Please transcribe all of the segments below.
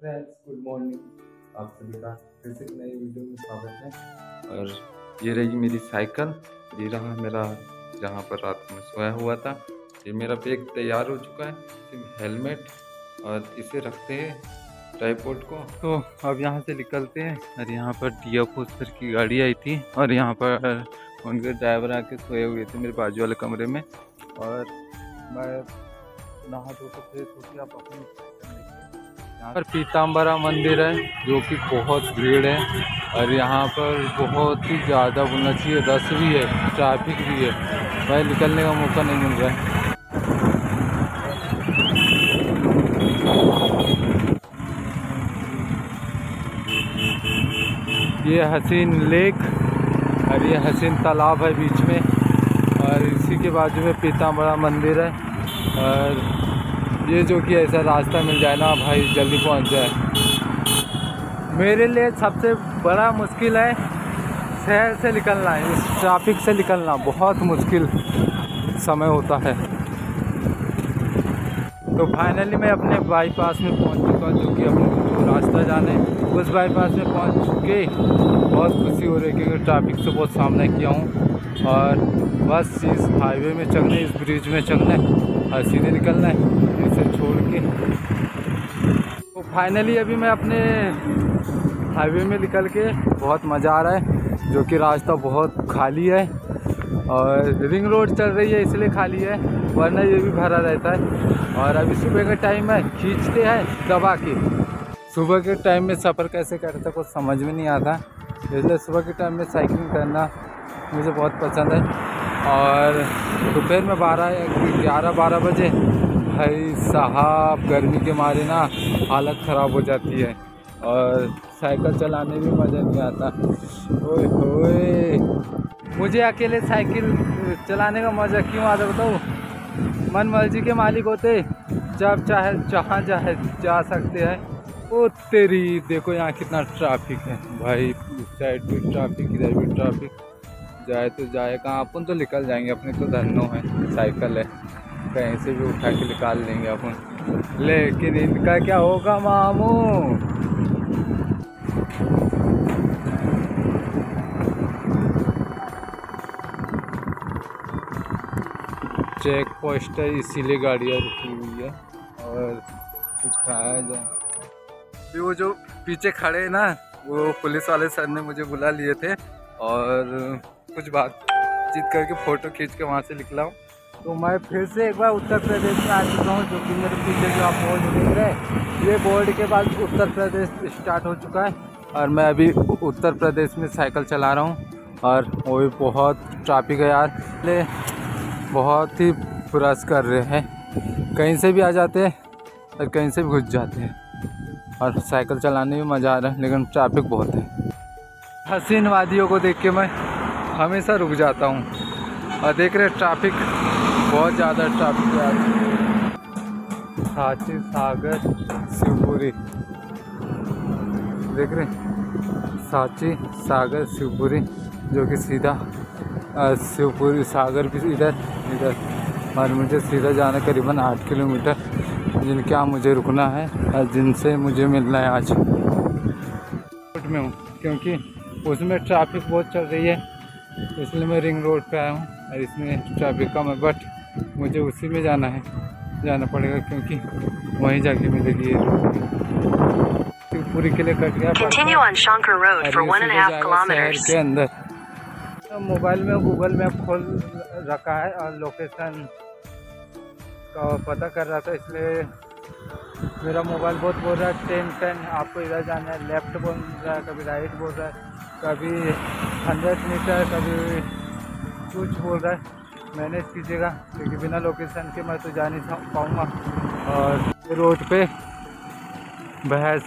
Friends good morning आप सभी का फिर से नई वीडियो में स्वागत है। और ये रही मेरी साइकिल। ये रहा मेरा, जहाँ पर रात में सोया हुआ था। ये मेरा बैग तैयार हो चुका है। सिर्फ़ हेलमेट और इसे रखते हैं ट्राईपोर्ट को। तो अब यहाँ से निकलते हैं। और यहाँ पर डी एफ़ सर की गाड़ी आई थी। और यहाँ पर उनके ड्राइवर आके सोए हुए थे मेरे बाजू वाले कमरे में। और मैं नहा धो कर फ्रेश आप अपनी यहाँ पर पीताम्बरा मंदिर है, जो कि बहुत भीड़ है और यहाँ पर बहुत ही ज़्यादा बोलना चाहिए रस भी है ट्रैफ़िक भी है। भाई, निकलने का मौका नहीं मिल रहा है। ये हसीन लेक और ये हसीन तालाब है बीच में और इसी के बाजू में पीताम्बरा मंदिर है और ये जो कि ऐसा रास्ता मिल जाए ना, भाई, जल्दी पहुँच जाए। मेरे लिए सबसे बड़ा मुश्किल है शहर से निकलना, इस ट्रैफ़िक से निकलना, बहुत मुश्किल समय होता है। तो फाइनली मैं अपने बाईपास में पहुँच चुका जो कि अपने जो रास्ता जाने, उस बाईपास में पहुँच चुके बहुत खुशी हो रही है, क्योंकि ट्रैफ़िक से बहुत सामना किया हूँ। और बस इस हाईवे में चलना, इस ब्रिज में चलना है और सीधे निकलना। है तो फाइनली अभी मैं अपने हाईवे में निकल के बहुत मज़ा आ रहा है, जो कि रास्ता बहुत खाली है और रिंग रोड चल रही है इसलिए खाली है, वरना ये भी भरा रहता है। और अभी सुबह का टाइम है, खींचते हैं दबा के। सुबह के टाइम में सफ़र कैसे करते कुछ समझ में नहीं आता। इसलिए सुबह के टाइम में साइकिलिंग करना मुझे बहुत पसंद है। और दोपहर में बारह, ग्यारह, बारह बजे भाई साहब, गर्मी के मारे ना हालत ख़राब हो जाती है और साइकिल चलाने में मज़ा नहीं आता। ओए होए। मुझे अकेले साइकिल चलाने का मज़ा क्यों आता बताओ? मन मर्ज़ी के मालिक होते, जब चाहे जहाँ चाहे जा सकते हैं। ओ तेरी, देखो यहाँ कितना ट्रैफ़िक है। भाई उस साइड भी ट्रैफ़िक इधर भी ट्रैफ़िक जाए तो जाए, कहाँ? अपन तो निकल जाएँगे, अपने तो धनो है, साइकिल है। कहीं से भी उठा के निकाल लेंगे अपन। लेकिन इनका क्या होगा, मामू? चेक पोस्ट है, इसीलिए गाड़ियाँ रुकी हुई है और कुछ खाया जाए। अभी वो जो पीछे खड़े हैं ना, वो पुलिस वाले सर ने मुझे बुला लिए थे और कुछ बातचीत करके फ़ोटो खींच के वहाँ से निकला हूँ। तो मैं फिर से एक बार उत्तर प्रदेश में आ चुका हूँ, जो कि मेरे पीछे जो आप बोर्ड देख रहे हैं। ये बोर्ड के बाद उत्तर प्रदेश स्टार्ट हो चुका है और मैं अभी उत्तर प्रदेश में साइकिल चला रहा हूँ। और वो भी बहुत ट्रैफ़िक है यार। ले, बहुत ही पुरस कर रहे हैं। कहीं से भी आ जाते हैं और कहीं से भी घुस जाते हैं। और साइकिल चलाने में मज़ा आ रहा है, लेकिन ट्रैफ़िक बहुत है। हसीन वादियों को देख के मैं हमेशा रुक जाता हूँ। और देख रहे ट्रैफ़िक बहुत ज़्यादा ट्रैफ़िक है। साची सागर, शिवपुरी। देख रहे साची सागर, शिवपुरी, जो कि सीधा शिवपुरी, सागर भी इधर इधर। और मुझे सीधा जाना करीबन आठ किलोमीटर, जिनके यहाँ मुझे रुकना है, और जिनसे मुझे मिलना है आज। रोड में हूँ, क्योंकि उसमें ट्रैफ़िक बहुत चल रही है, इसलिए मैं रिंग रोड पे आया हूँ, और इसमें ट्रैफ़िक कम है बट मुझे उसी में जाना है। जाना पड़ेगा क्योंकि वहीं जाके मिलेगी। शिवपुरी के लिए कट गया। शहर के अंदर। तो मोबाइल में गूगल मैप खोल रखा है और लोकेशन का पता कर रहा था इसलिए मेरा मोबाइल बहुत बोल रहा है टेन टेन आपको इधर जाना है। लेफ़्ट बोल रहा है कभी राइट बोल रहा है कभी हंड्रेड मीटर कभी कुछ बोल रहा है। मैनेज कीजिएगा क्योंकि बिना लोकेशन के मैं तो जा नहीं पाऊँगा। और रोड पे भैंस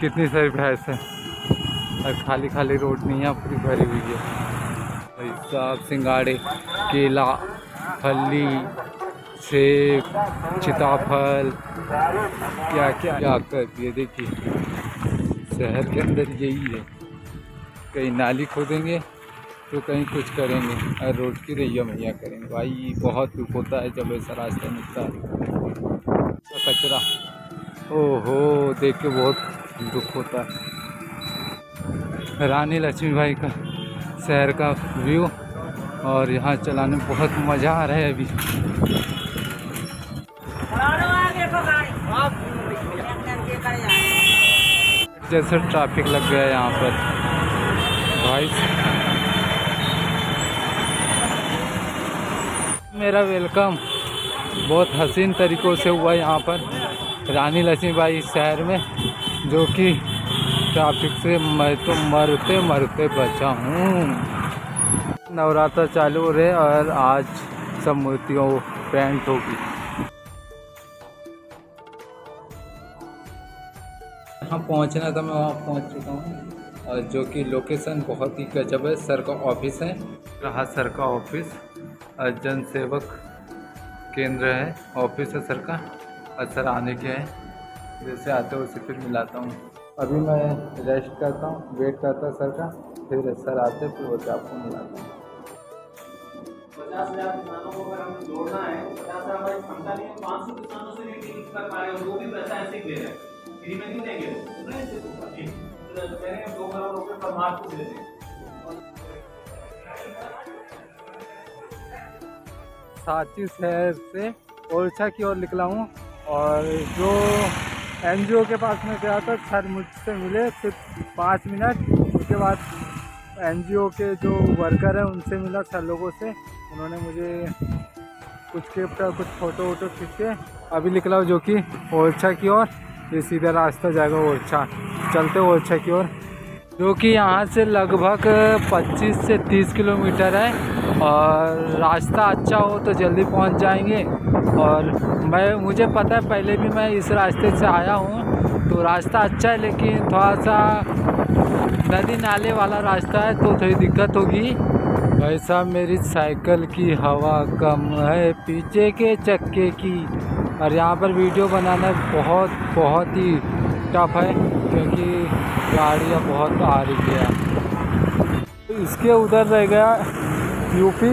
कितनी सारी भैंस है। और खाली खाली रोड नहीं है, पूरी भरी हुई है। भाई साहब, सिंगाड़े, केला फली सेब सीताफल क्या क्या क्या कर दिए? देखिए, शहर के अंदर यही है। कहीं नाली खोदेंगे तो कहीं कुछ करेंगे। और रोड की रैया मैया करेंगे। भाई बहुत दुख होता है जब ऐसा रास्ता मिलता है। तो कचरा। ओहो देख के बहुत दुख होता है। रानी लक्ष्मी भाई का शहर का व्यू और यहाँ चलाने में बहुत मज़ा आ रहा है अभी। जैसे ट्रैफ़िक लग गया है यहाँ पर। भाई मेरा वेलकम। बहुत हसीन तरीक़ों से हुआ यहाँ पर रानी लक्ष्मीबाई शहर में, जो कि ट्रैफ़िक से मैं तो मरते मरते बचा हूँ। नवरात्र चालू रहे और आज सब मूर्तियों पेंट होगी। यहाँ पहुँचना था मैं वहाँ पहुँच चुका हूँ, और जो कि लोकेशन बहुत ही गजब है, सर का ऑफ़िस है। रहा सर का ऑफ़िस जन सेवक केंद्र है, ऑफ़िस है सर का। और सर आने के हैं। जैसे आते हो उसे फिर मिलाता हूँ। अभी मैं रेस्ट करता हूँ वेट करता सर का, फिर सर आते फिर वो आपको मिलाता हूँ। किसानों को अगर जोड़ना है, पचास हज़ार पाँच सौ किसानों से भी कर पाए और वो भी पैसा ऐसे ही दे रहे हैं। फ्री में नहीं देंगे? दूँगा। तो मैंने दो करोड़ रुपये को दे दें साथी शहर से ओरछा की ओर निकला हूँ और जो एनजीओ के पास में गया था, सर मुझसे मिले सिर्फ़ पाँच मिनट, उसके बाद एनजीओ के जो वर्कर हैं उनसे मिला सर लोगों से। उन्होंने मुझे कुछ क्लिप कुछ फ़ोटो वोटो खींच के अभी निकला हूँ जो कि ओरछा की ओर। ये सीधा रास्ता जाएगा ओरछा। चलते ओरछा की ओर। जो कि यहाँ से लगभग 25 से 30 किलोमीटर है। और रास्ता अच्छा हो तो जल्दी पहुँच जाएँगे। और मैं, मुझे पता है, पहले भी मैं इस रास्ते से आया हूँ तो रास्ता अच्छा है, लेकिन थोड़ा सा नदी नाले वाला रास्ता है तो थोड़ी दिक्कत होगी। भाई साहब, मेरी साइकिल की हवा कम है, पीछे के चक्के की। और यहाँ पर वीडियो बनाना बहुत बहुत ही टफ है, क्योंकि गाड़ियाँ बहुत आ रही है। इसके उधर रह गया यूपी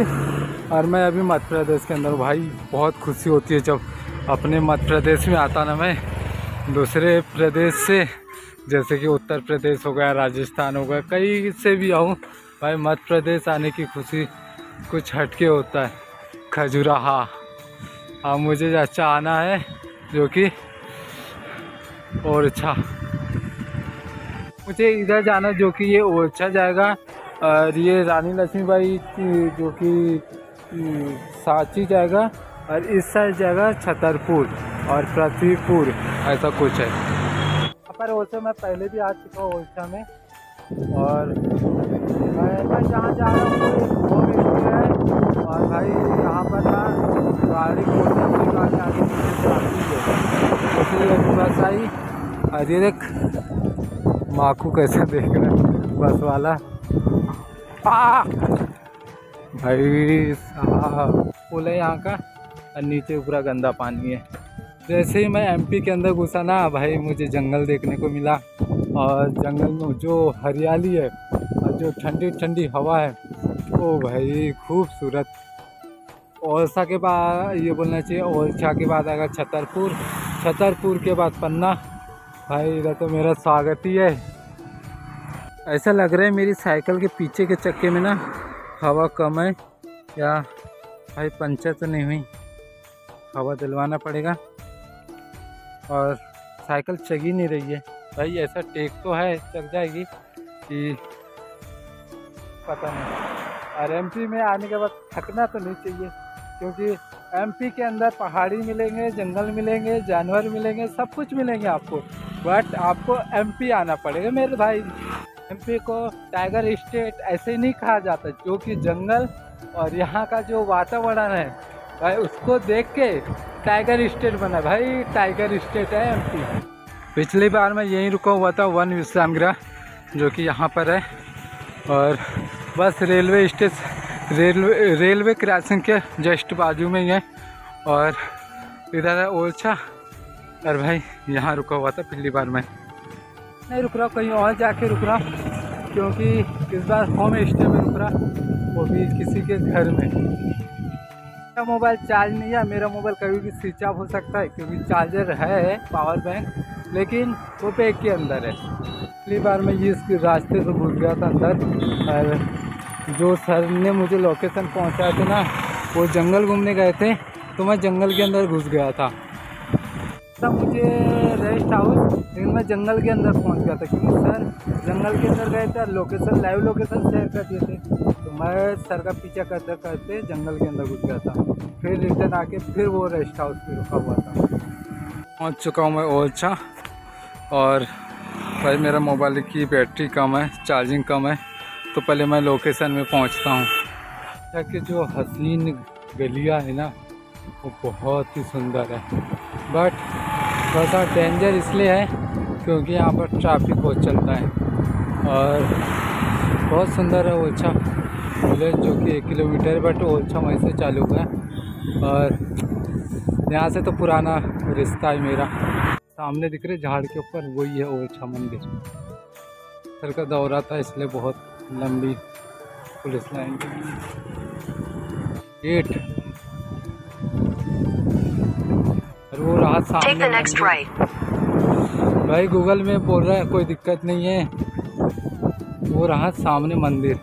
और मैं अभी मध्य प्रदेश के अंदर भाई, बहुत खुशी होती है जब अपने मध्य प्रदेश में आता ना मैं। दूसरे प्रदेश से, जैसे कि उत्तर प्रदेश हो गया, राजस्थान हो गया कहीं से भी आऊँ, भाई, मध्य प्रदेश आने की खुशी कुछ हटके होता है। खजुराहा। अब मुझे अच्छा आना है, जो कि और अच्छा मुझे इधर जाना, जो कि ये ओरछा जाएगा और ये रानी लक्ष्मीबाई जो कि सांची जाएगा और इस साइड जाएगा छतरपुर और पृथ्वीपुर, ऐसा कुछ है। पर ओरछा मैं पहले भी आ चुका हूँ ओरछा में और मैं जहाँ जा रहा हूँ, वो स्टे है और भाई यहाँ पर ना गाड़ी बस आई और देख माखू कैसे देख रहे हैं बस वाला। भाई, साहब। पुल है यहाँ का, और नीचे पूरा गंदा पानी है। जैसे ही मैं एमपी के अंदर घुसा ना, भाई, मुझे जंगल देखने को मिला। और जंगल में जो हरियाली है, और जो ठंडी ठंडी हवा है, ओ भाई, खूबसूरत। ओरछा के बाद ये बोलना चाहिए ओरछा के बाद आएगा छतरपुर। छतरपुर के बाद पन्ना। भाई, इधर तो मेरा स्वागत ही है। ऐसा लग रहा है मेरी साइकिल के पीछे के चक्के में ना हवा कम है या भाई पंचर तो नहीं हुई। हवा दिलवाना पड़ेगा। और साइकिल चगी नहीं रही है। भाई ऐसा टेक तो है, चल जाएगी कि पता नहीं। और एमपी में आने के बाद थकना तो नहीं चाहिए, क्योंकि एमपी के अंदर पहाड़ी मिलेंगे, जंगल मिलेंगे, जानवर मिलेंगे, सब कुछ मिलेंगे आपको। बट आपको एमपी आना पड़ेगा मेरे भाई। एमपी को टाइगर स्टेट ऐसे ही नहीं कहा जाता, जो कि जंगल और यहाँ का जो वातावरण है, भाई उसको देख के टाइगर स्टेट बना। भाई टाइगर स्टेट है एमपी। पिछली बार मैं यहीं रुका हुआ था वन विश्राम गृह जो कि यहाँ पर है। और बस railway station railway railway crossing के जस्ट बाजू में ही है। और इधर है ओरछा और भाई यहाँ रुका हुआ था पिछली बार मैं। नहीं, रुक रहा, कहीं और जाके रुक रहा, क्योंकि इस बार होम स्टे में रुक रहा, वो भी किसी के घर में। मेरा मोबाइल चार्ज नहीं है, मेरा मोबाइल कभी भी स्विच ऑफ़ हो सकता है, क्योंकि चार्जर है पावर बैंक लेकिन वो पैक के अंदर है। पिछली बार मैं ये इसके रास्ते से घुस गया था अंदर, और जो सर ने मुझे लोकेशन पहुँचाया था ना, वो जंगल घूमने गए थे तो मैं जंगल के अंदर घुस गया था। तब मुझे मैं जंगल के अंदर पहुँच गया था क्योंकि सर, जंगल के अंदर गए थे लोकेशन लाइव लोकेशन शेयर कर दिए थे। तो मैं सर का पीछा करते करते जंगल के अंदर घुस गया था। फिर रिटर्न आके फिर वो रेस्ट हाउस पे रुका हुआ था। पहुँच चुका हूँ मैं ओरछा और भाई मेरा मोबाइल की बैटरी कम है चार्जिंग कम है। तो पहले मैं लोकेशन में पहुँचता हूँ। ताकि जो हसीन गलियाँ है ना, वो बहुत ही सुंदर है। बट थोड़ा सा डेंजर इसलिए है क्योंकि यहाँ पर ट्रैफ़िक बहुत चलता है। और बहुत सुंदर है ओछा विलेज जो कि एक किलोमीटर बट ओछा वहीं से चालू हुआ है। और यहाँ से तो पुराना रिश्ता है मेरा। सामने दिख रहे झाड़ के ऊपर वही है ओछा मंदिर। सर का दौरा था इसलिए बहुत लंबी पुलिस लाइन गेट। और वो रहा Take the सामने. भाई गूगल में बोल रहा है, कोई दिक्कत नहीं है। वो रहा सामने मंदिर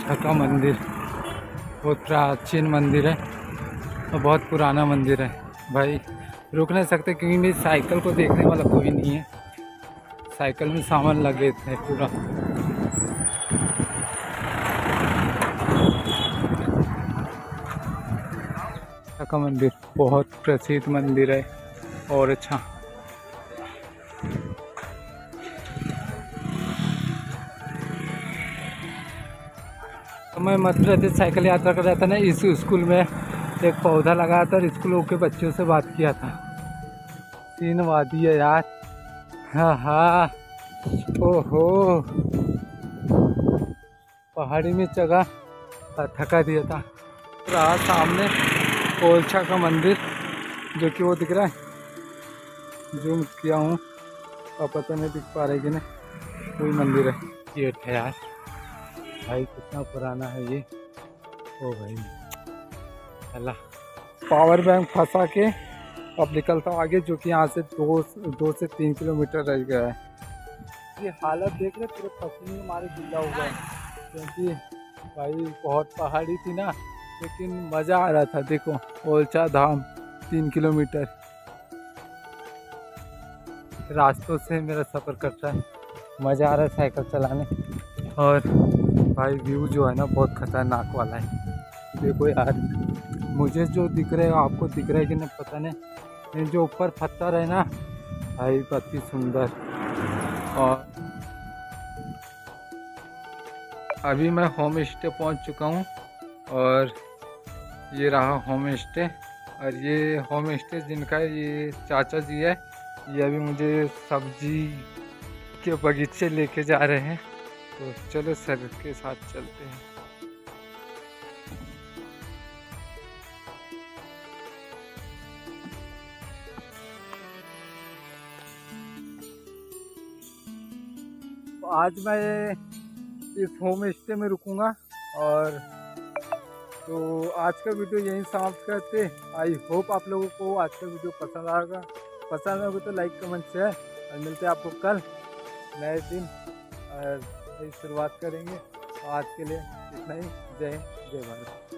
छका मंदिर। बहुत प्राचीन मंदिर है और बहुत पुराना मंदिर है। भाई, रुक नहीं सकते क्योंकि मेरी साइकिल को देखने वाला कोई नहीं है। साइकिल में सामान लगे थे पूरा। छका मंदिर, बहुत प्रसिद्ध मंदिर है और अच्छा। मैं मध्य प्रदेश साइकिल यात्रा कर रहा था ना, इस स्कूल में एक पौधा लगाया था और स्कूलों के बच्चों से बात किया था। तीन वादी है यार। हाँ हाँ। ओहो। पहाड़ी में जगह थका दिया था। रहा सामने कोलछा का मंदिर, जो कि वो दिख रहा है। जूम किया हूँ और पता नहीं दिख पा रहा कि नहीं। वही मंदिर है। ये यार। भाई, कितना पुराना है ये। ओ भाई। अल्लाह। पावर बैंक फंसा के अब निकलता हूँ आगे, जो कि यहाँ से दो दो से तीन किलोमीटर रह गया है। ये हालत देख रहे पूरे पसीने मारे गिला हुआ है। क्योंकि भाई, बहुत पहाड़ी थी ना, लेकिन मज़ा आ रहा था, देखो, ओलचा धाम, तीन किलोमीटर। रास्तों से मेरा सफ़र करता है। मज़ा आ रहा है साइकिल चलाने। और भाई व्यू जो है ना बहुत खतरनाक वाला है। देखो यार, मुझे जो दिख रहा है, आपको दिख रहा है कि नहीं पता नहीं जो ऊपर पत्थर है ना, भाई अति सुंदर। और अभी मैं होम स्टे पहुँच चुका हूँ, और ये रहा होम स्टे और ये होम स्टे जिनका ये चाचा जी है, ये अभी मुझे सब्ज़ी के बगीचे लेके जा रहे हैं। तो चलो सर के साथ चलते हैं। तो आज मैं इस होम स्टे में रुकूँगा और तो आज का वीडियो यहीं समाप्त करते आई होप आप लोगों को आज का वीडियो पसंद आएगा। पसंद आएगा तो लाइक कमेंट शेयर और मिलते हैं आपको कल नए दिन। और शुरुआत करेंगे। आज के लिए इतना ही। जय जय भारत।